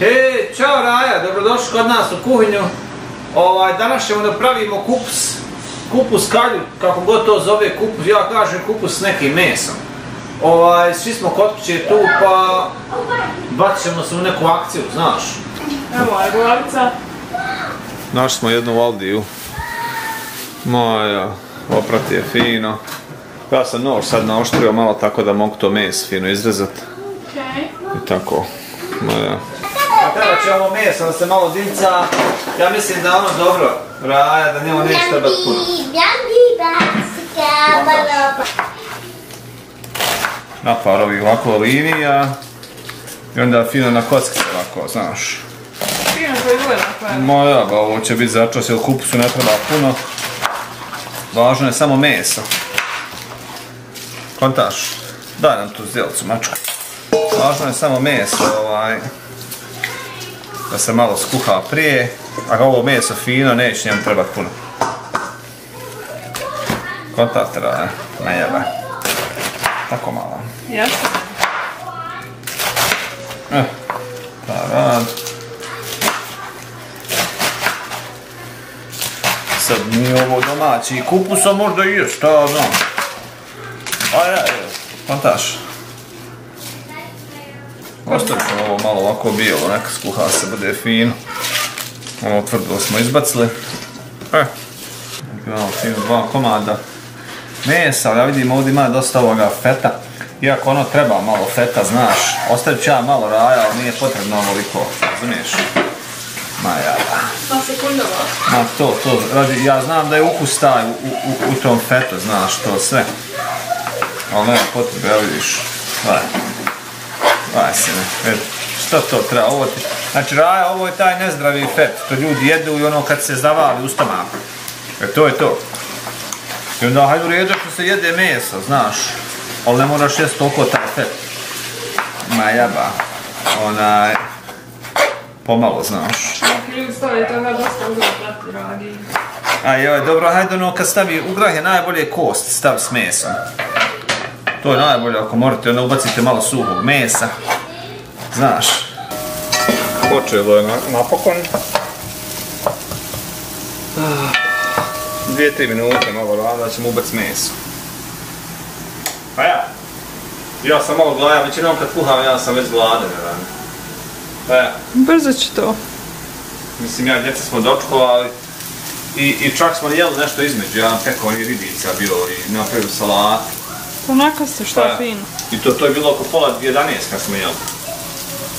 He, čao Raja, dobrodošli kod nas u kuhinju. Ovaj, danas ćemo da pravimo kupus, kupus kalju, kako god to zove kupus, ja kažem kupus s nekim mesom. Ovaj, svi smo kod kuće tu, pa bacit ćemo se u neku akciju, znaš. Evo je glavica. Našli smo jednu Valdiju. Moja, oprati je fino. Ja sam nož sad naoštrio malo tako da mogu to meso fino izrezat. Okej. I tako. Moja. Treba će ovo meso da se malo dinca. Ja mislim da ono dobro. Raja, da njemu neće trebati puno. Naparovi ovako linija. I onda fino na kockice ovako, znaš. Fino to ba ovo će biti začas, jer kupusu ne treba puno. Važno je samo meso. Kontaš? Daj nam tu zdjelicu, mačka. Važno je samo meso, ovaj... Da se malo skuha prije. Ako ovo meso fino, neće njemu trebati puno. Kontaš treba, ne? Tako malo. Jeste. Eh, pa rad. Sad nije ovo domaći kupusa možda i je, šta znam. A ja, je, kontaš. Ostavit ćemo ovo malo ovako bijelo, neka skuha se bude fino. Ovo tvrdo smo izbacili. E, imamo fino dva komada mesa, ja vidim ovdje ima dosta ovoga feta. Iako ono treba malo feta, znaš, ostavit ću ja malo raja, ali nije potrebno ovoliko, razumiješ? Ma ja, Pa sekundova. ma to, to, radi, ja znam da je ukus taj u, u, u tom fetu, znaš, to sve. Ali nema potrebe, ja vidiš, daj. Vidi, šta to treba, ovo ti, znači raja, ovo je taj nezdravi fet, to ljudi jedu i ono kad se zavali u stomaku. E to je to. I onda hajde u redu ako se jede meso, znaš, ali ne moraš jest toliko taj fet. Ma jaba, onaj, pomalo, znaš. Neki ljudi stavljaju toga dosta u prati radi. A joj, dobro, hajde ono kad stavi u grah je najbolje kost stav s mesom. To je najbolje ako morate, onda ubacite malo suhog mesa. Znaš. Počelo je na- napokon. Ah, Dvije, tri minute malo rada, da ćemo ubaciti meso. Pa ja. Ja sam malo gladan, većinom kad kuham ja sam već gladan. Pa ja. Brzo će to. Mislim, ja djeca smo dočkovali i, i čak smo jeli nešto između, ja pekao i ribica bilo i napravio salat. Onako ste, šta Pa, je fino. I to, to je bilo oko pola 11 kad smo jeli.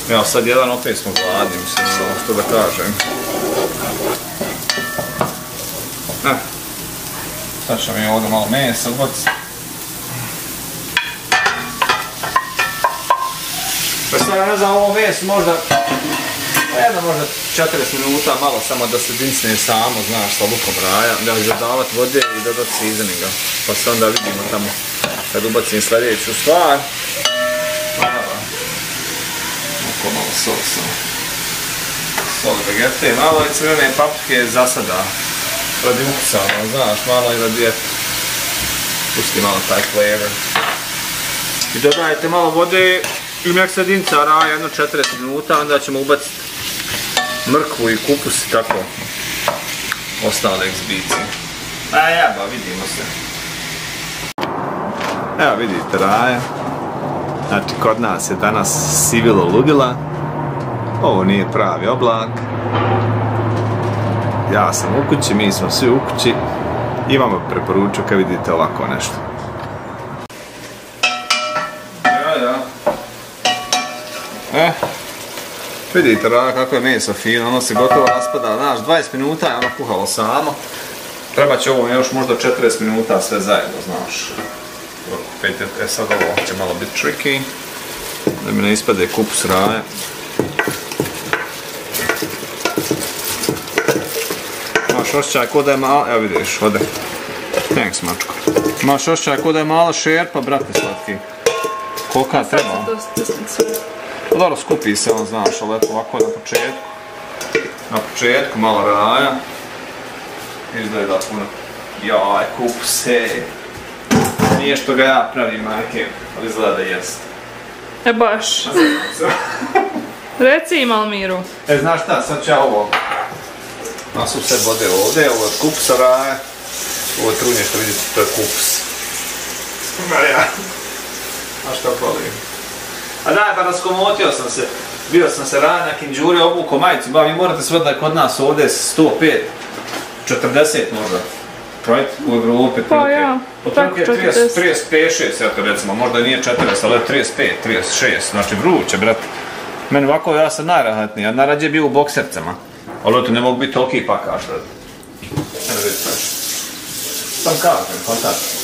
Evo sad jedan opet smo gladni, mislim, samo što da kažem. Eh. Sad ćemo mi ovdje malo mesa ubaciti. Pa sad ja ne znam, ovo meso možda Pa jedno možda 40 minuta malo samo da se dinsne samo, znaš, sa lukom raja, da li zadavat vode i dodat seasoninga. Pa se onda vidimo tamo kad ubacim sljedeću stvar. Pa, Oko malo sosa. Sol vegete, malo i crvene paprike za sada. Radi ukusa, ono, znaš, malo i radi eto. Pusti malo taj flavor. I dodajte malo vode i nek se dinca raja jedno 40 minuta, onda ćemo ubaciti mrkvu i kupus i tako ostale egzbicije. A jeba, vidimo se. Evo vidite raja. Znači, kod nas je danas sivilo ludila. Ovo nije pravi oblak. Ja sam u kući, mi smo svi u kući. Imamo preporuču kad vidite ovako nešto. Ja, ja. E, vidite raja kako je meso fino, ono se gotovo raspada, znaš, 20 minuta je ono kuhalo samo. Treba će ovo još možda 40 minuta sve zajedno, znaš. Opet, e sad ovo će malo biti tricky, da mi ne ispade kupus raje. Imaš osjećaj ko da je malo, evo vidiš, ode. Thanks, mačko. Imaš osjećaj ko da je mala šerpa, brate slatki. Kolika treba? Dosta slično. Pa dobro, skupi se on, znaš, ali eto ovako na početku. Na početku malo raja. Izgleda puno. Jaj, kupuse. Nije što ga ja pravim, majke, ali izgleda da jest. E baš. Reci im Almiru. E, znaš šta, sad ću ja ovo. Nasu se vode ovdje, ovo je kups raje. Ovo trunje što vidite, to je kups. Ma ja. A šta volim? A daj, pa raskomotio sam se. Bio sam se rana na kinđure, obuko majicu. Ba, vi morate sve da je kod nas ovdje 105, 40 možda. Right? U Evropi. Pa ja, tako 40. 40. 35, 6, eto recimo, možda nije 40, ali je 35, 36, znači vruće, brate. Meni ovako, ja sam najrahatniji, ja najrađe bio u boksercama. Ali eto, ne mogu biti toliki pakaš, brate. Evo vidi, znaš. Sam kažem, kontakt.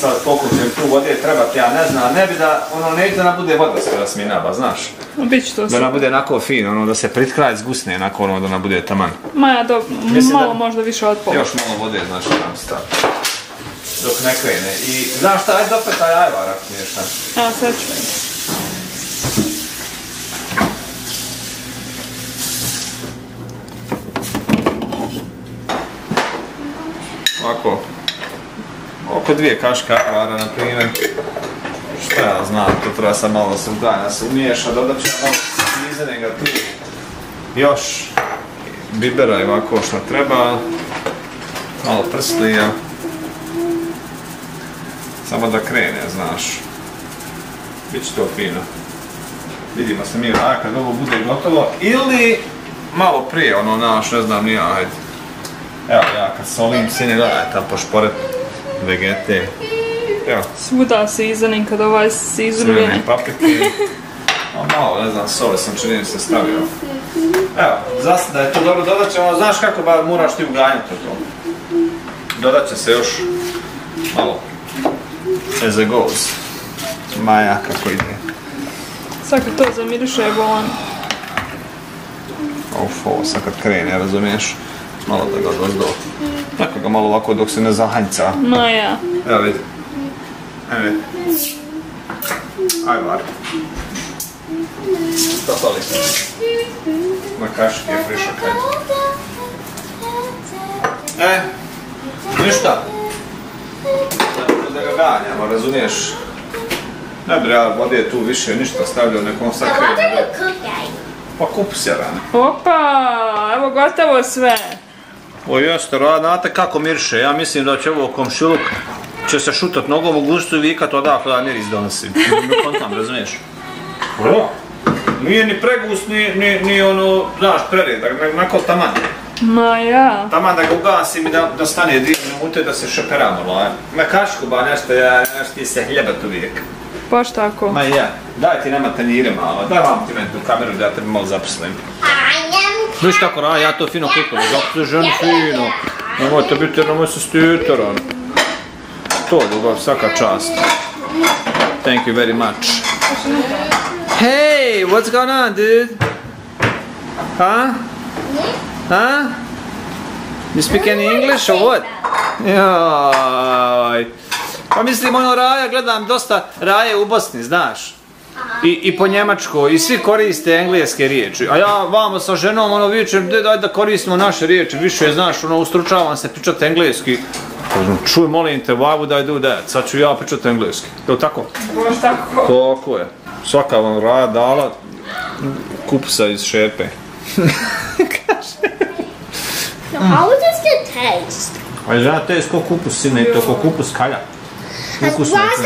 Sad koliko će tu vode trebati, ja ne znam, ne bi da, ono, ne da nam bude voda sve da sminaba, znaš. Biće to Da sve. nam bude onako fin, ono, da se prit kraj zgusne, onako, ono, da nam bude taman. Maja, do, Mislim malo da- možda više od pola. Još malo vode, znači, nam stavi. Dok ne krene. I, znaš šta, ajde opet taj ajvarak miješan. A, sad ću. Ovako, oko dvije kaške ajvara, na primjer. Šta ja znam, to treba sad malo se udanja, da se umiješa, dodat ću malo seasoninga tu. Još bibera i ovako što treba. Malo prslija. Samo da krene, znaš. Biće to fino. Vidimo se mi a kad ovo bude gotovo. Ili malo prije, ono naš, ne znam ni ajde. Evo ja kad solim sine, gledaj tam pošporet vegete. Evo, Svuda seasoning kad ovaj seasonuje. crvene paprike. A malo, ne znam, sole sam čini se stavio. Evo, zasta da je to dobro, dodat ćemo, znaš kako ba moraš ti uganjati to. Dodat će se još malo as it goes. Maja, kako ide. Sad kad to zamiriše je bolan. Uf, ovo sad kad krene, razumiješ? Malo da ga dozdo. Tako ga malo ovako dok se ne zahanjca. Maja. Evo vidi. Evo vidi. Aj var. Šta fali? Na kaški je frišo kaj. E, ništa. Da, da ga ganjamo, razumiješ? Ne bi ja vode tu više ništa stavljao nekom sad are you cooking? Pa kup se rane. Opa, evo gotovo sve. O jeste, znate kako miriše, ja mislim da će ovo komšiluk će se šutat nogom u gustu i vikat odakle ja miris donosim. Ne kontam, razumiješ? O, nije ni pregust, ni, ni, ni ono, znaš, preredak, nego onako taman. Maja. Taman da ga ugasim i da, da stane dvije minute da se šepera malo, a. Ma kašku ba nešto, ja, znaš ti se hljebat uvijek. Baš tako. Ma ja, daj ti nama tanjire malo, daj vam ti meni tu kameru da ja te malo zaposlim. Viš tako radi, ja to fino kupujem, zato se ženi fino. Nemojte biti, nemoj se stitera. Ono. To ljubav, svaka čast. Thank you very much. Hey, what's going on, dude? Huh? Huh? You speak any English or what? Jaj. Pa mislim, ono raja, gledam dosta raje u Bosni, znaš. I, i po njemačkoj, i svi koriste engleske riječi. A ja vamo sa ženom, ono, vičem, de, daj da koristimo naše riječi, više, znaš, ono, ustručavam se pričati engleski. Kažem, čuj, molim te, why would I do that? Sad ću ja pričati engleski. Je li tako? Baš tako. Tako je. Svaka vam raja dala kupsa iz šepe. How does it taste? A je žena test ko kupus, sine, to ko kupus kalja. Ukusno je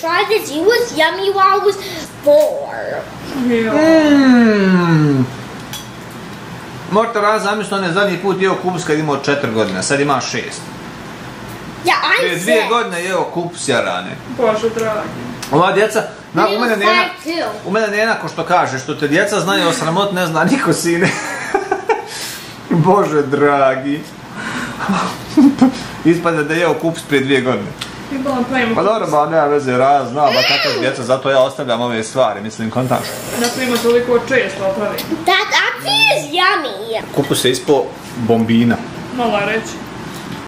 try this, it was yummy while I was four. Mm. Morate raz zamisliti, on je zadnji put jeo kupus kad imao četiri godine, sad ima šest. Yeah, I Prije dvije godine jeo kupus jarane. Bože dragi. Ova djeca, na, u mene nena, u mene nena ko što kaže, što te djeca znaju o sramot, ne zna niko sine. Bože dragi. Ispada da je jeo kupus prije dvije godine. Pravimo Pa dobro, ba nema veze, raz zna, ba kako djeca, zato ja ostavljam ove stvari, mislim, kontaš. Napravimo toliko često pravim. That actually is yummy. Kupus je ispo bombina. Mala reći.